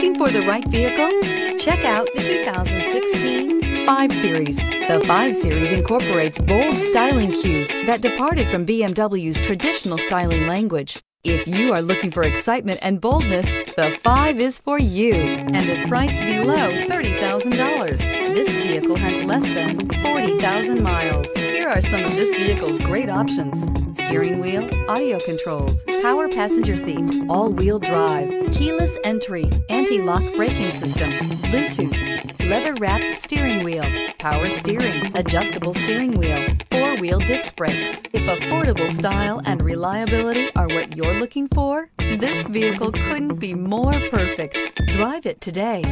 Looking for the right vehicle? Check out the 2016 5 Series. The 5 Series incorporates bold styling cues that departed from BMW's traditional styling language. If you are looking for excitement and boldness, the 5 is for you and is priced below $30,000. This vehicle has less than 40,000 miles. Here are some of this vehicle's great options. Steering wheel, audio controls, power passenger seat, all-wheel drive, keyless entry, anti-lock braking system, Bluetooth, leather-wrapped steering wheel, power steering, adjustable steering wheel, four-wheel disc brakes. If affordable style and reliability are what you're looking for, this vehicle couldn't be more perfect. Drive it today.